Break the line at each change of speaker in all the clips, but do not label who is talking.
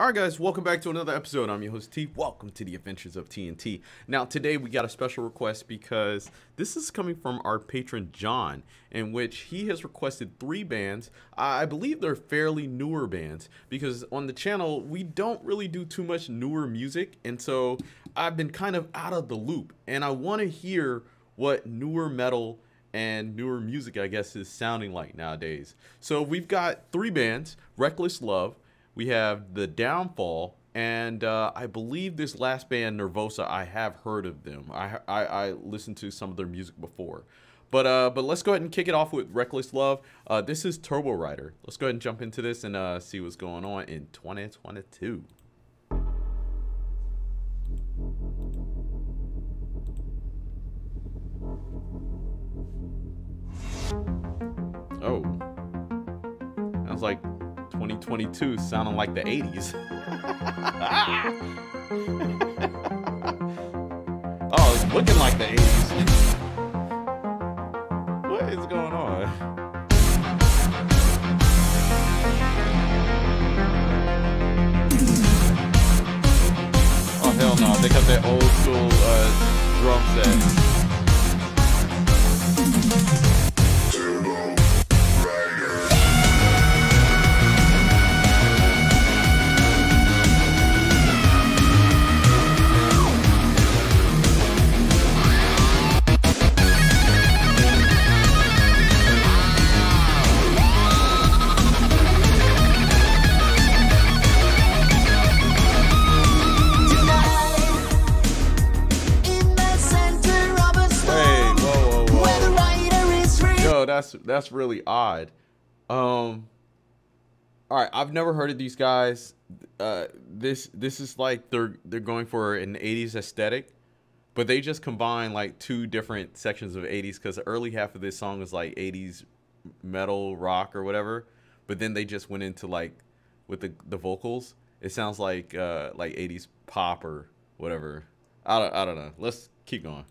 Alright guys, welcome back to another episode. I'm your host T. Welcome to the Adventures of TNT. Now today we got a special request because this is coming from our patron John, in which he has requested three bands. I believe they're fairly newer bands because on the channel we don't really do too much newer music and so I've been kind of out of the loop and I want to hear what newer metal and newer music I guess is sounding like nowadays. So we've got three bands, Reckless Love, we have The Downfall, and uh, I believe this last band, Nervosa, I have heard of them. I, I, I listened to some of their music before. But uh, but let's go ahead and kick it off with Reckless Love. Uh, this is Turbo Rider. Let's go ahead and jump into this and uh, see what's going on in 2022. 2022 sounding like the 80s. oh, it's looking like the 80s. what is going on? Oh, hell no. They got that old school uh, drum set. That's that's really odd. Um all right, I've never heard of these guys. Uh, this this is like they're they're going for an 80s aesthetic, but they just combine like two different sections of 80s because the early half of this song is like 80s metal rock or whatever, but then they just went into like with the the vocals, it sounds like uh, like 80s pop or whatever. I don't I don't know. Let's keep going.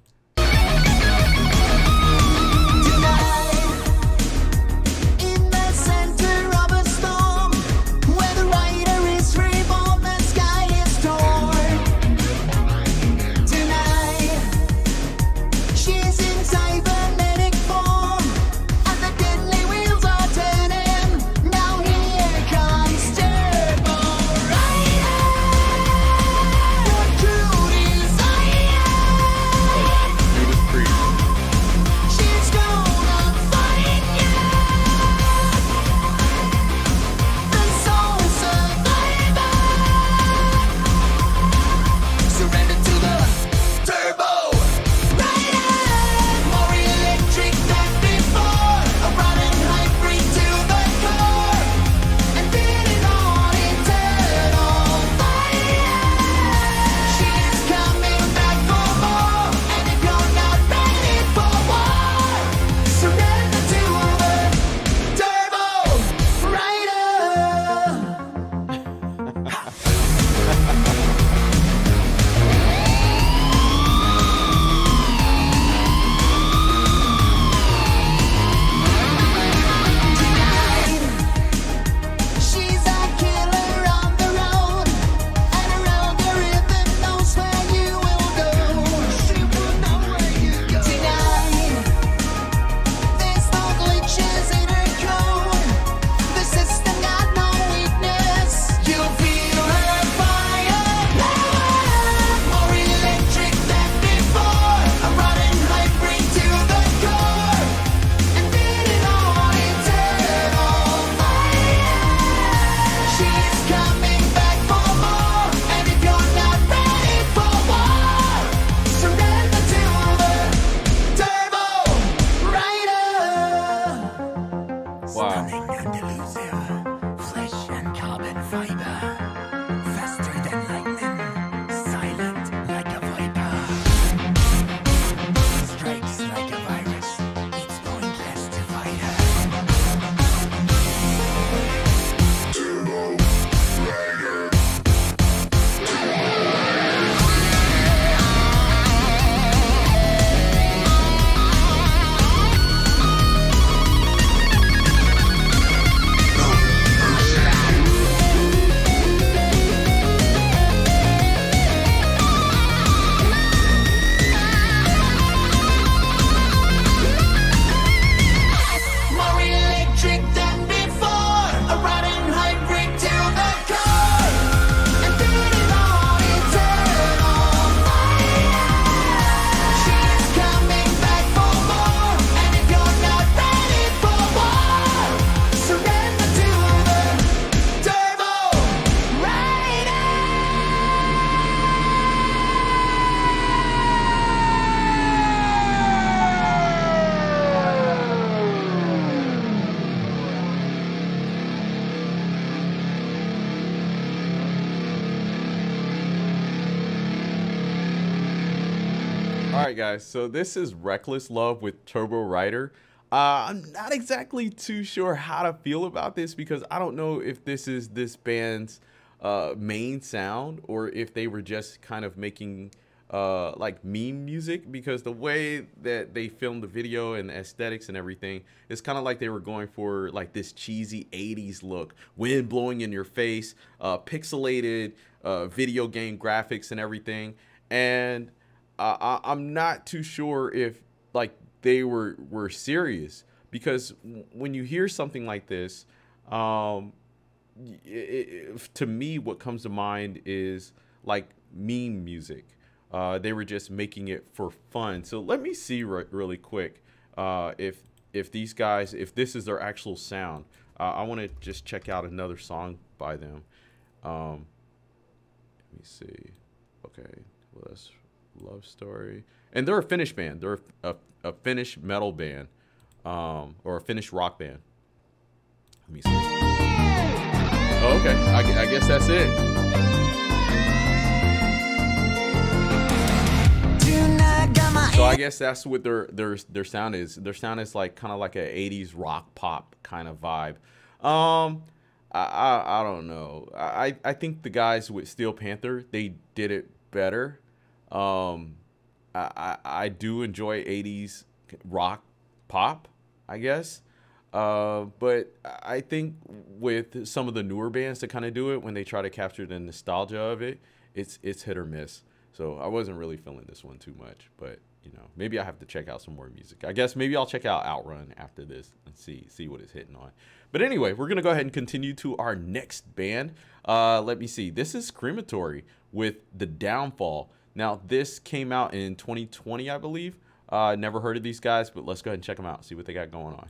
All right, guys. So this is Reckless Love with Turbo Rider. Uh, I'm not exactly too sure how to feel about this because I don't know if this is this band's uh, main sound or if they were just kind of making uh, like meme music because the way that they filmed the video and the aesthetics and everything it's kind of like they were going for like this cheesy 80s look wind blowing in your face uh, pixelated uh, video game graphics and everything and I, I'm not too sure if like they were were serious because when you hear something like this, um, to me, what comes to mind is like meme music. Uh, they were just making it for fun. So let me see re- really quick uh, if if these guys, if this is their actual sound. Uh, I want to just check out another song by them. Um, let me see. Okay, well that's Love Story, and they're a Finnish band. They're a, a, Finnish metal band, um, or a Finnish rock band. Let me see. Oh, okay, I, I guess that's it. So I guess that's what their their their sound is. Their sound is like kind of like a '80s rock pop kind of vibe. Um, I, I I don't know. I I think the guys with Steel Panther they did it better. Um, I, I, do enjoy 80s rock pop, I guess. Uh, but I think with some of the newer bands that kind of do it when they try to capture the nostalgia of it, it's it's hit or miss. So I wasn't really feeling this one too much, but you know, maybe I have to check out some more music. I guess maybe I'll check out Outrun after this and see see what it's hitting on. But anyway, we're gonna go ahead and continue to our next band. Uh, let me see. This is Crematory with the Downfall. Now, this came out in 2020, I believe. Uh, never heard of these guys, but let's go ahead and check them out, see what they got going on.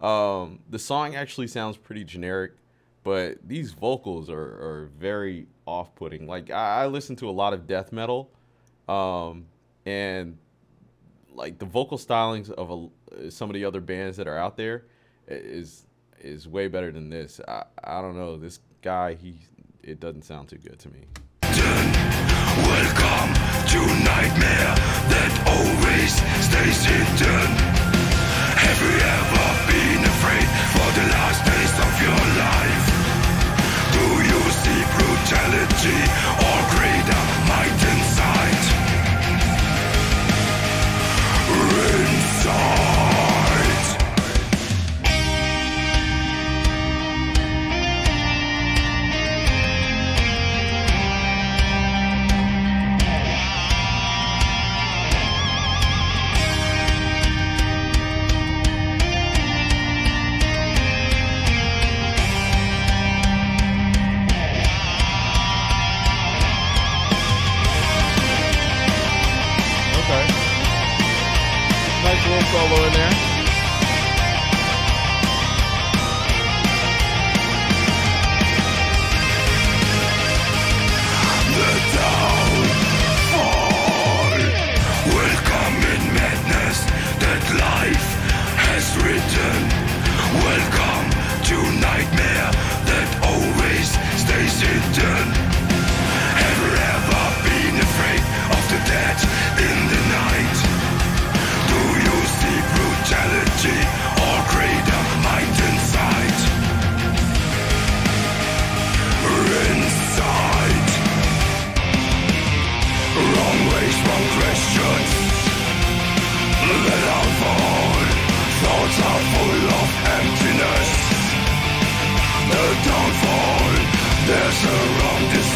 Um, the song actually sounds pretty generic, but these vocals are, are very off-putting. Like I, I listen to a lot of death metal, um, and like the vocal stylings of a, some of the other bands that are out there is is way better than this. I, I don't know. This guy, he it doesn't sound too good to me. Welcome to nightmare that always stays hidden. Have you ever been afraid for the last days of your life? Do you see brutality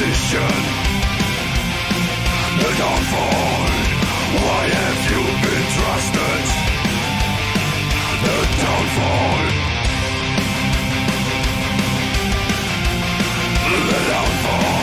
position. The downfall Why have you been trusted? The downfall. The downfall.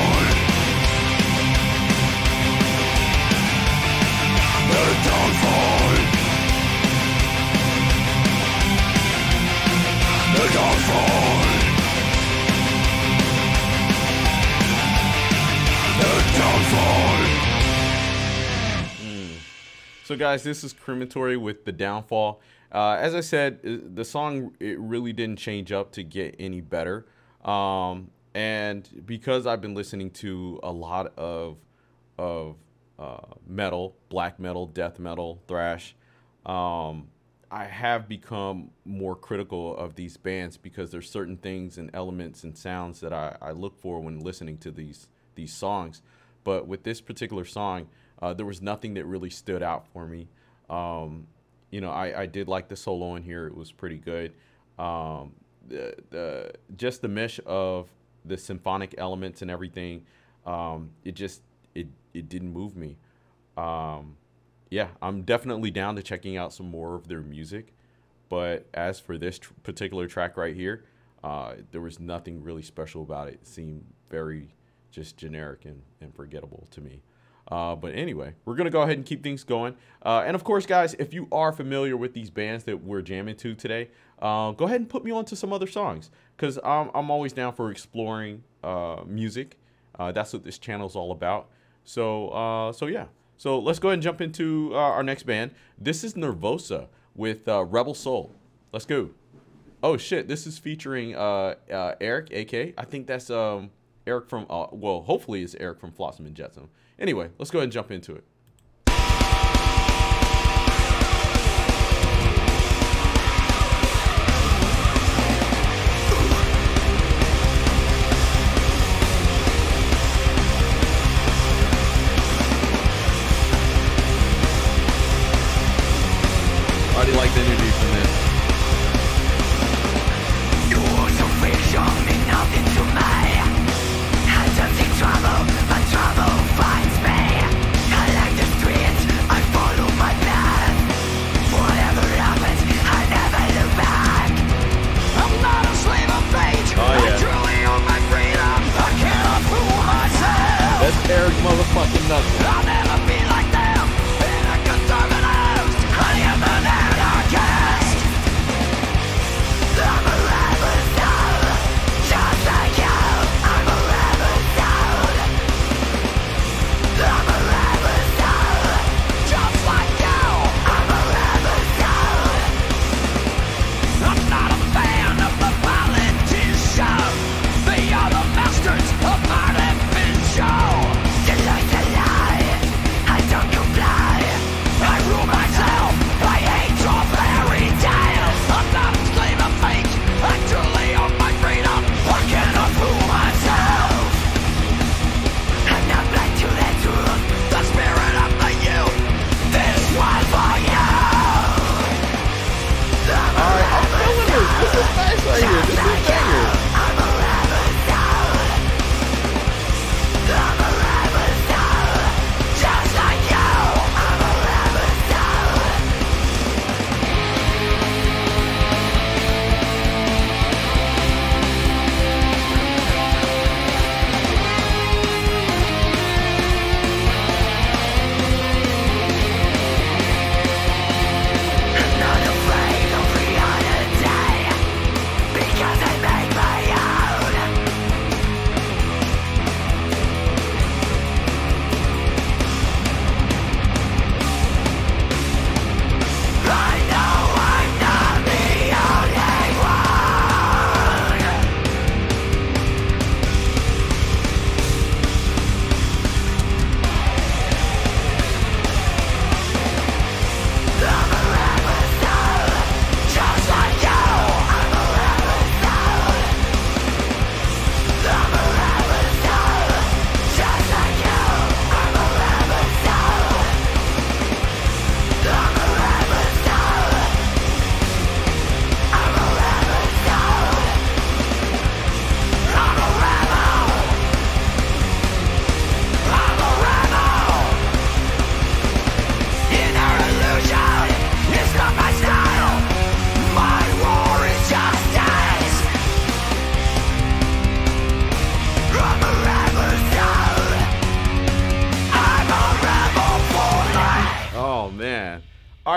So, guys, this is Crematory with The Downfall. Uh, as I said, the song it really didn't change up to get any better. Um, and because I've been listening to a lot of of uh, metal, black metal, death metal, thrash, um, I have become more critical of these bands because there's certain things and elements and sounds that I, I look for when listening to these these songs. But with this particular song, uh, there was nothing that really stood out for me. Um, you know, I, I did like the solo in here; it was pretty good. Um, the, the just the mesh of the symphonic elements and everything, um, it just it it didn't move me. Um, yeah, I'm definitely down to checking out some more of their music. But as for this tr- particular track right here, uh, there was nothing really special about it. It seemed very just generic and, and forgettable to me. Uh, but anyway, we're going to go ahead and keep things going. Uh, and of course, guys, if you are familiar with these bands that we're jamming to today, uh, go ahead and put me on to some other songs because I'm, I'm always down for exploring uh, music. Uh, that's what this channel is all about. So, uh, so yeah. So let's go ahead and jump into our next band. This is Nervosa with Rebel Soul. Let's go. Oh shit! This is featuring Eric, AK. I think that's um, Eric from. Uh, well, hopefully it's Eric from Flotsam and Jetsam. Anyway, let's go ahead and jump into it.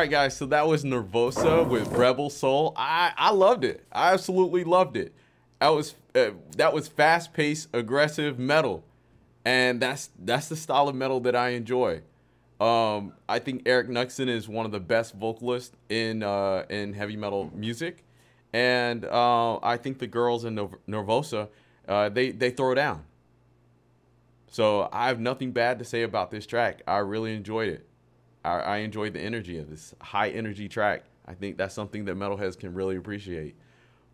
Right, guys. So that was Nervosa with Rebel Soul. I I loved it. I absolutely loved it. That was uh, that was fast-paced, aggressive metal, and that's that's the style of metal that I enjoy. Um, I think Eric Knutson is one of the best vocalists in uh, in heavy metal music, and uh, I think the girls in Nervosa uh, they they throw down. So I have nothing bad to say about this track. I really enjoyed it. I, I enjoyed the energy of this high energy track. I think that's something that metalheads can really appreciate.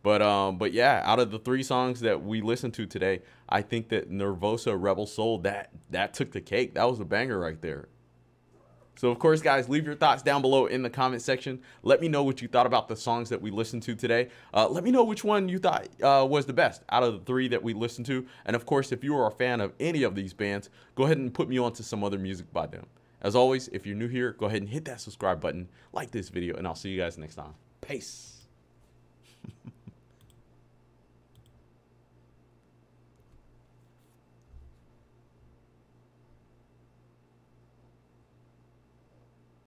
But um, but yeah, out of the three songs that we listened to today, I think that Nervosa Rebel Soul that that took the cake. That was a banger right there. So of course, guys, leave your thoughts down below in the comment section. Let me know what you thought about the songs that we listened to today. Uh, let me know which one you thought uh, was the best out of the three that we listened to. And of course, if you are a fan of any of these bands, go ahead and put me on to some other music by them. As always, if you're new here, go ahead and hit that subscribe button, like this video, and I'll see you guys next time. Peace.